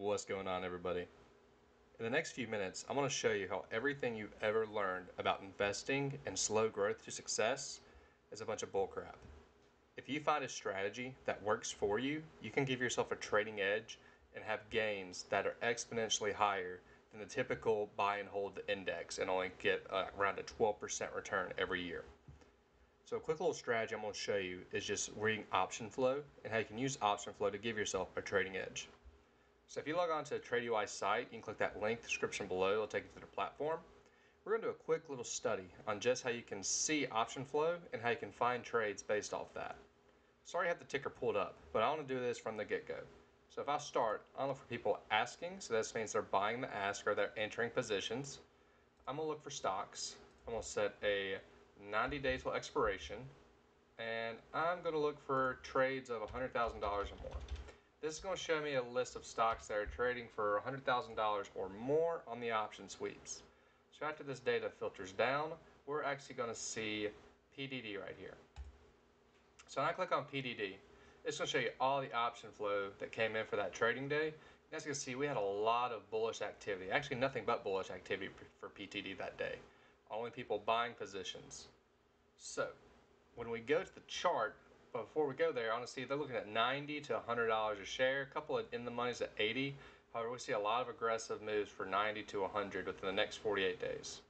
What's going on, everybody? In the next few minutes, I'm going to show you how everything you've ever learned about investing and slow growth to success is a bunch of bullcrap. If you find a strategy that works for you, you can give yourself a trading edge and have gains that are exponentially higher than the typical buy and hold index and only get uh, around a 12% return every year. So a quick little strategy I'm going to show you is just reading option flow and how you can use option flow to give yourself a trading edge. So if you log on to the TradeUI site, you can click that link description below. It'll take you to the platform. We're going to do a quick little study on just how you can see option flow and how you can find trades based off that. Sorry I have the ticker pulled up, but I want to do this from the get-go. So if I start, I look for people asking, so that means they're buying the ask or they're entering positions. I'm going to look for stocks. I'm going to set a 90 days till expiration, and I'm going to look for trades of $100,000 or more. This is going to show me a list of stocks that are trading for $100,000 or more on the option sweeps. So after this data filters down, we're actually going to see PDD right here. So when I click on PDD, it's going to show you all the option flow that came in for that trading day. And as you can see, we had a lot of bullish activity. Actually, nothing but bullish activity for PDD that day. Only people buying positions. So when we go to the chart, but before we go there, honestly, they're looking at 90 to $100 a share. A couple of in the money's at 80. However, we see a lot of aggressive moves for 90 to 100 within the next 48 days.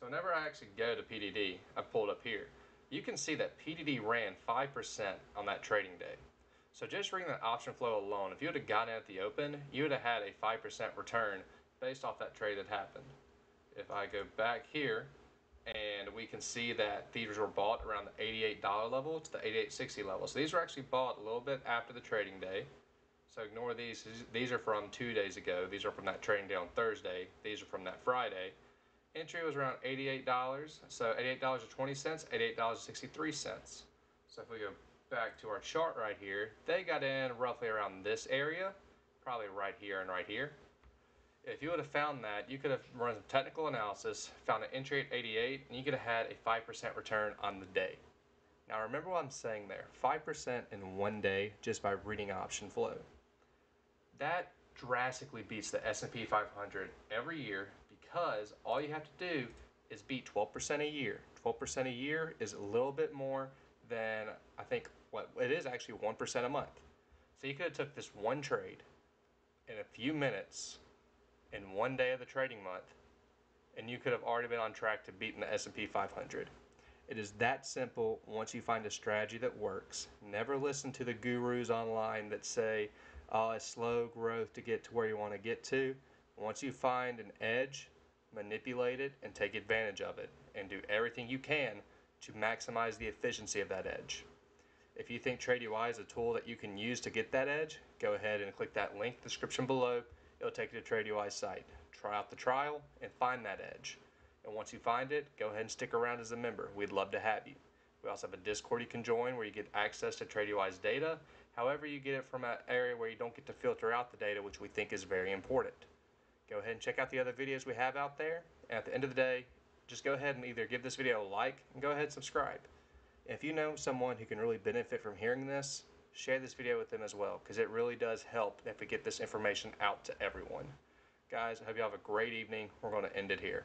So whenever I actually go to PDD, I pulled up here, you can see that PDD ran 5% on that trading day. So just reading that option flow alone, if you would have gotten at the open, you would have had a 5% return based off that trade that happened. If I go back here and we can see that theaters were bought around the $88 level to the 88.60 level. So these were actually bought a little bit after the trading day. So ignore these. These are from two days ago. These are from that trading day on Thursday. These are from that Friday. Entry was around $88. So $88.20, $88.63. So if we go back to our chart right here, they got in roughly around this area, probably right here and right here. If you would have found that, you could have run some technical analysis, found an entry at 88, and you could have had a 5% return on the day. Now remember what I'm saying there, 5% in one day just by reading option flow. That drastically beats the S&P 500 every year because all you have to do is beat 12% a year. 12% a year is a little bit more than I think what it is actually 1% a month. So you could have took this one trade in a few minutes in one day of the trading month, and you could have already been on track to beating the S&P 500. It is that simple once you find a strategy that works. Never listen to the gurus online that say, oh, it's slow growth to get to where you want to get to. Once you find an edge, manipulate it and take advantage of it and do everything you can to maximize the efficiency of that edge. If you think TradeUI is a tool that you can use to get that edge, go ahead and click that link description below it'll take you to TradeUI site. Try out the trial and find that edge. And once you find it, go ahead and stick around as a member. We'd love to have you. We also have a Discord you can join where you get access to TradeUI's data. However, you get it from an area where you don't get to filter out the data, which we think is very important. Go ahead and check out the other videos we have out there. And at the end of the day, just go ahead and either give this video a like and go ahead and subscribe. If you know someone who can really benefit from hearing this, share this video with them as well because it really does help if we get this information out to everyone. Guys, I hope you have a great evening. We're going to end it here.